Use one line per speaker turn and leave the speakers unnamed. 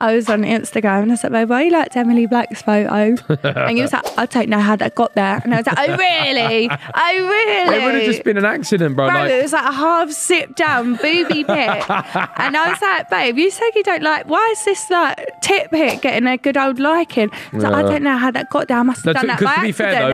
I was on Instagram and I said, like, babe, why you liked Emily Black's photo? and he was like, I don't know how that got there. And I was like, oh, really? Oh, really?
It would have just been an accident, bro.
Bro,
like,
it was like a half sip down booby pic. and I was like, babe, you said you don't like, why is this like tip pic getting a good old liking? I, like, I don't know how that got there. I must have
No,
done that by
fair,